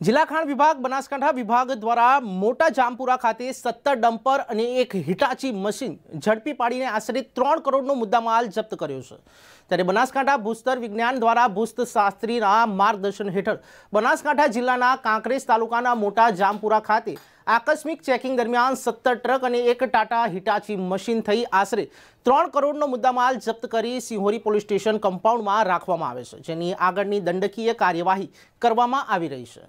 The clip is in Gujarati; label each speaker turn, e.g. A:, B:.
A: જિલ્લા ખાણ વિભાગ, બનાસકાંઠા વિભાગ દ્વારા મોટા જામપુરા ખાતે સત્તર ડમ્પર અને એક હિટાચી મશીન ઝડપી પાડીને આશરે ત્રણ કરોડનો મુદ્દામાલ જપ્ત કર્યો છે. ત્યારે બનાસકાંઠા ભૂસ્તર વિજ્ઞાન દ્વારા ભૂસ્ત શાસ્ત્રીના માર્ગદર્શન હેઠળ બનાસકાંઠા જિલ્લાના કાંકરેજ તાલુકાના મોટા જામપુરા ખાતે આકસ્મિક ચેકિંગ દરમિયાન સત્તર ટ્રક અને એક ટાટા હિટાચી મશીન થઈ આશરે ત્રણ કરોડનો મુદ્દામાલ જપ્ત કરી સિંહોરી પોલીસ સ્ટેશન કમ્પાઉન્ડમાં રાખવામાં આવે છે, જેની આગળની દંડકીય કાર્યવાહી કરવામાં આવી રહી છે.